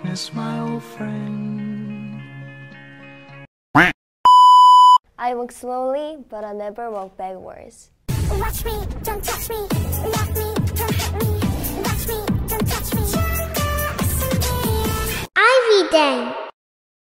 darkness, my old friend. I walk slowly, but I never walk backwards. Watch me, don't touch me. Love me, don't hurt me. Watch me, don't touch me. Ivy Den.